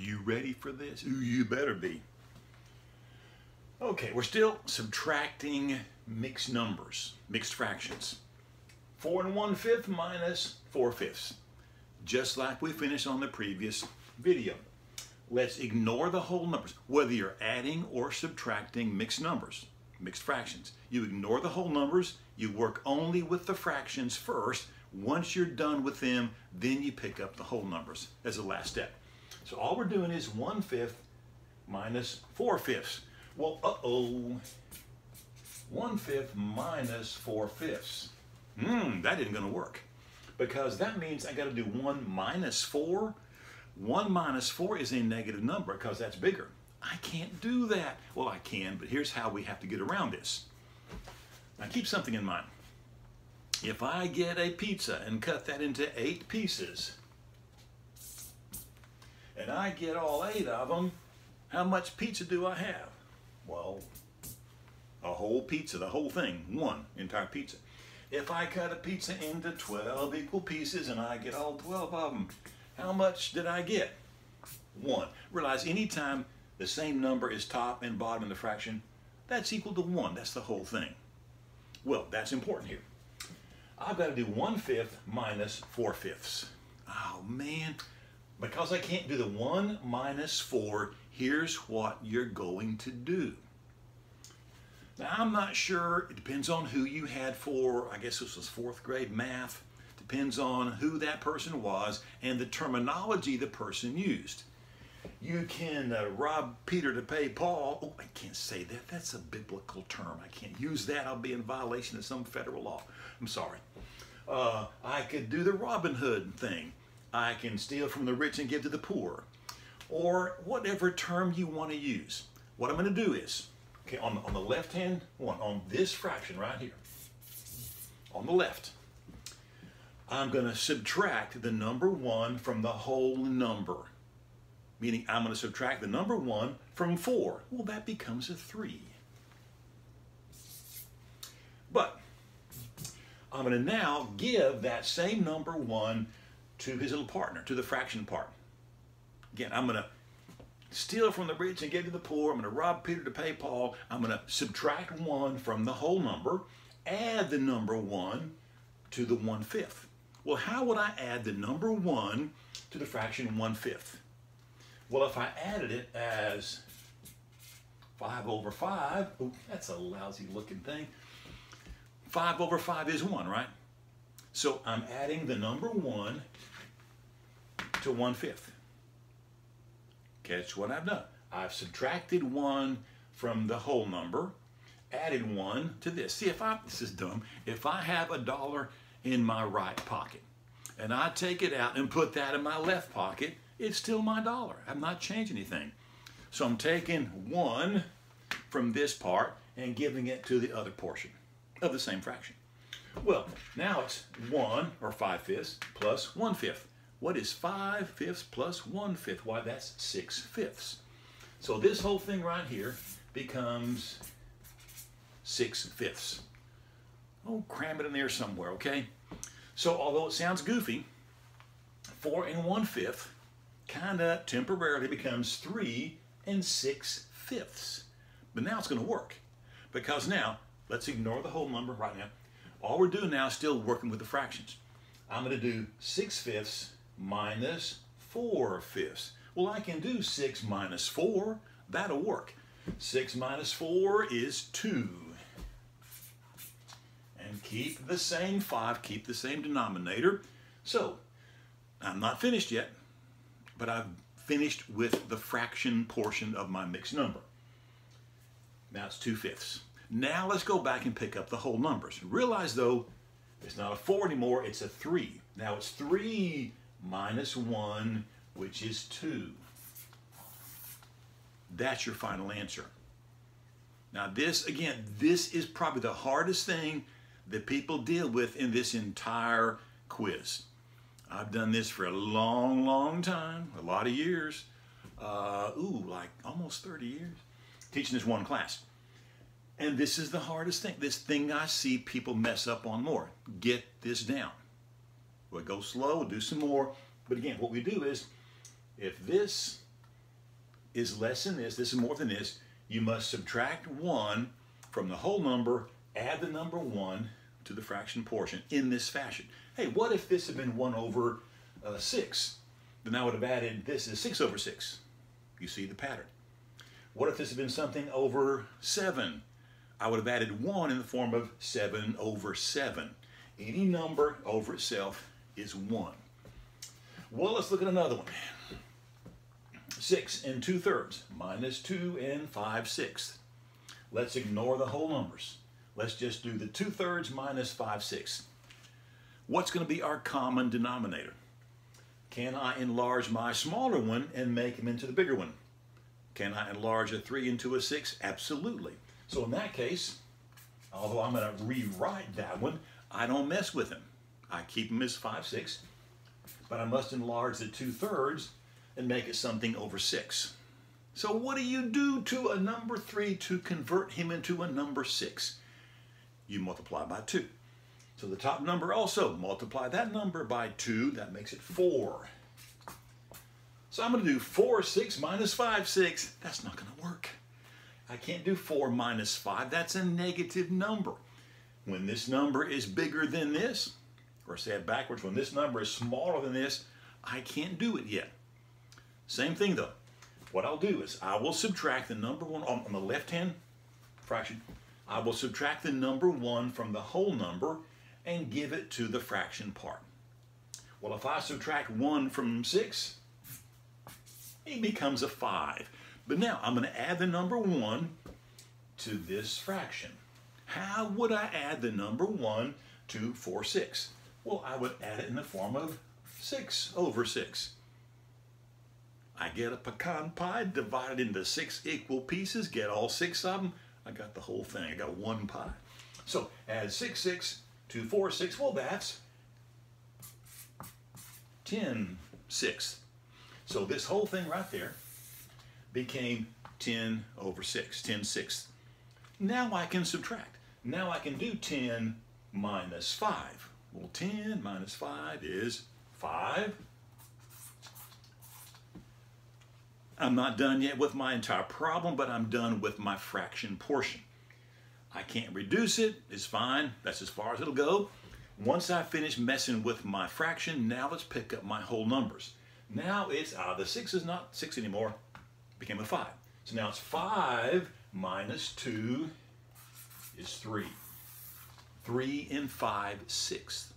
you ready for this? Ooh, you better be. Okay, we're still subtracting mixed numbers, mixed fractions. 4 and 1 fifth minus 4 fifths, just like we finished on the previous video. Let's ignore the whole numbers, whether you're adding or subtracting mixed numbers, mixed fractions. You ignore the whole numbers, you work only with the fractions first. Once you're done with them, then you pick up the whole numbers as the last step. So all we're doing is 1 fifth minus 4 fifths. Well, uh-oh. 1 fifth minus 4 fifths. Hmm, that isn't going to work. Because that means I got to do 1 minus 4. 1 minus 4 is a negative number because that's bigger. I can't do that. Well, I can, but here's how we have to get around this. Now keep something in mind. If I get a pizza and cut that into eight pieces, and I get all eight of them, how much pizza do I have? Well, a whole pizza, the whole thing, one entire pizza. If I cut a pizza into 12 equal pieces and I get all 12 of them, how much did I get? One. Realize anytime the same number is top and bottom in the fraction, that's equal to one. That's the whole thing. Well, that's important here. I've got to do one fifth minus four fifths. Oh man, because I can't do the one minus four, here's what you're going to do. Now, I'm not sure, it depends on who you had for, I guess this was fourth grade math, depends on who that person was and the terminology the person used. You can uh, rob Peter to pay Paul. Oh, I can't say that. That's a biblical term. I can't use that. I'll be in violation of some federal law. I'm sorry. Uh, I could do the Robin Hood thing. I can steal from the rich and give to the poor. Or whatever term you want to use. What I'm going to do is, okay, on, on the left hand one, on this fraction right here, on the left, I'm going to subtract the number one from the whole number. Meaning I'm going to subtract the number one from four. Well, that becomes a three. But I'm going to now give that same number one to his little partner, to the fraction part. Again, I'm going to steal from the rich and give to the poor. I'm going to rob Peter to pay Paul. I'm going to subtract one from the whole number, add the number one to the one fifth. Well, how would I add the number one to the fraction one fifth? Well, if I added it as 5 over 5, oh, that's a lousy looking thing. 5 over 5 is 1, right? So I'm adding the number 1 to one fifth. Catch what I've done. I've subtracted 1 from the whole number, added 1 to this. See, if I, this is dumb, if I have a dollar in my right pocket, and I take it out and put that in my left pocket, it's still my dollar. I'm not changing anything. So I'm taking 1 from this part and giving it to the other portion of the same fraction. Well, now it's 1, or 5 fifths, plus 1 fifth. What is 5 fifths plus 1 fifth? Why, that's 6 fifths. So this whole thing right here becomes 6 fifths. Oh, cram it in there somewhere, okay? So although it sounds goofy, 4 and 1 fifth kind of temporarily becomes 3 and 6 fifths. But now it's going to work because now, let's ignore the whole number right now. All we're doing now is still working with the fractions. I'm going to do 6 fifths minus 4 fifths. Well, I can do 6 minus 4. That'll work. 6 minus 4 is 2. And keep the same 5, keep the same denominator. So, I'm not finished yet, but I've finished with the fraction portion of my mixed number. Now it's 2 fifths. Now let's go back and pick up the whole numbers. Realize though, it's not a 4 anymore, it's a 3. Now it's 3 minus 1, which is 2. That's your final answer. Now this, again, this is probably the hardest thing that people deal with in this entire quiz. I've done this for a long, long time, a lot of years. Uh, ooh, like almost 30 years, teaching this one class. And this is the hardest thing. This thing I see people mess up on more. Get this down. We'll go slow, we'll do some more. But again, what we do is, if this is less than this, this is more than this, you must subtract 1 from the whole number, add the number 1 to the fraction portion in this fashion. Hey, what if this had been 1 over uh, 6? Then I would have added this is 6 over 6. You see the pattern. What if this had been something over 7? I would have added 1 in the form of 7 over 7. Any number over itself is 1. Well, let's look at another one. 6 and 2 thirds minus 2 and 5 sixths. Let's ignore the whole numbers. Let's just do the 2 thirds minus 5 sixths. What's going to be our common denominator? Can I enlarge my smaller one and make them into the bigger one? Can I enlarge a 3 into a 6? Absolutely. So in that case, although I'm going to rewrite that one, I don't mess with them. I keep them as 5 6, but I must enlarge the 2 thirds and make it something over 6. So what do you do to a number 3 to convert him into a number 6? You multiply by 2. So the top number also, multiply that number by 2, that makes it 4. So I'm going to do 4, 6 minus 5, 6. That's not going to work. I can't do 4 minus 5. That's a negative number. When this number is bigger than this, or say it backwards, when this number is smaller than this, I can't do it yet. Same thing though. What I'll do is I will subtract the number one on, the left-hand fraction. I will subtract the number one from the whole number and give it to the fraction part. Well, if I subtract 1 from 6, it becomes a 5. But now I'm going to add the number 1 to this fraction. How would I add the number 1 to 4 6? Well, I would add it in the form of 6 over 6. I get a pecan pie divided into six equal pieces, get all six of them. I got the whole thing. I got one pie. So add 6, 6 to 4, 6. Well, that's 10 sixths. So this whole thing right there became 10 over 6, 10 sixths. Now I can subtract. Now I can do 10 minus 5. Well, 10 minus 5 is 5. I'm not done yet with my entire problem, but I'm done with my fraction portion. I can't reduce it, it's fine, that's as far as it'll go. Once I finish messing with my fraction, now let's pick up my whole numbers. Now it's, uh, the six is not six anymore, became a five. So now it's five minus two is three. Three and five sixths.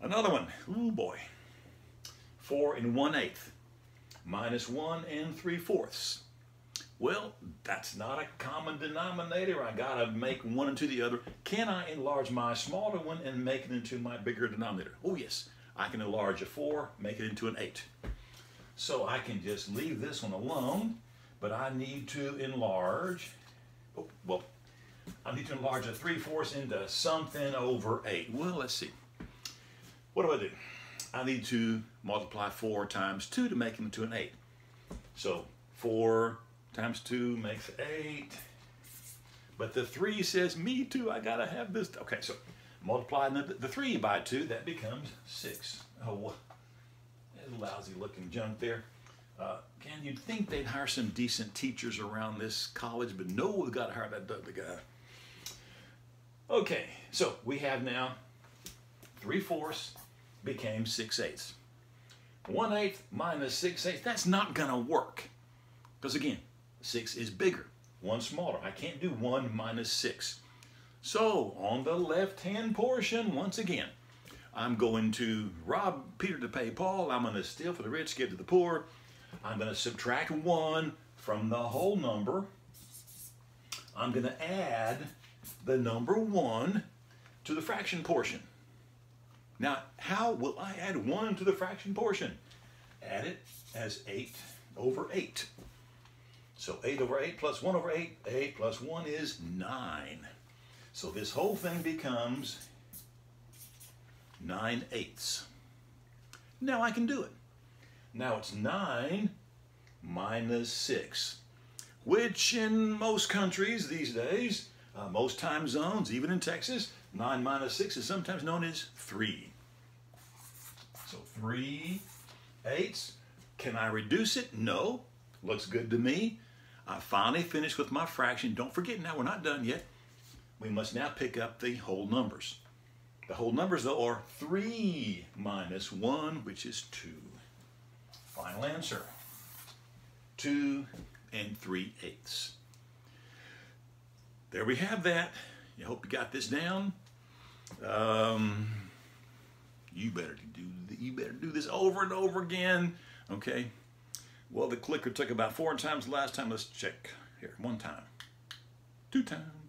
Another one, oh boy. Four and one eighth minus one and three fourths. Well, that's not a common denominator. I gotta make one into the other. Can I enlarge my smaller one and make it into my bigger denominator? Oh yes, I can enlarge a four, make it into an eight. So I can just leave this one alone, but I need to enlarge, oh, well, I need to enlarge a three fourths into something over eight. Well, let's see. What do I do? I need to multiply four times two to make it into an eight. So four times 2 makes 8. But the 3 says, me too, I gotta have this. Okay, so multiplying the, the 3 by 2, that becomes 6. Oh, lousy looking junk there. Uh, you think they'd hire some decent teachers around this college? But no, we've got to hire that Dudley guy. Okay, so we have now 3 fourths became 6 eighths. 1 eighth minus 6 eighths, that's not going to work. Because again, 6 is bigger, 1 smaller. I can't do 1 minus 6. So on the left-hand portion, once again, I'm going to rob Peter to pay Paul. I'm going to steal for the rich, give to the poor. I'm going to subtract 1 from the whole number. I'm going to add the number 1 to the fraction portion. Now, how will I add 1 to the fraction portion? Add it as 8 over 8. So 8 over 8 plus 1 over 8, 8 plus 1 is 9. So this whole thing becomes 9 eighths. Now I can do it. Now it's 9 minus 6, which in most countries these days, uh, most time zones, even in Texas, 9 minus 6 is sometimes known as 3. So 3 eighths Can I reduce it? No. Looks good to me. I finally finished with my fraction. Don't forget now, we're not done yet. We must now pick up the whole numbers. The whole numbers, though, are 3 minus 1, which is 2. Final answer. 2 and 3 eighths. There we have that. I hope you got this down. Um, you better do you better do this over and over again. Okay. Well, the clicker took about four times last time. Let's check here. One time, two times.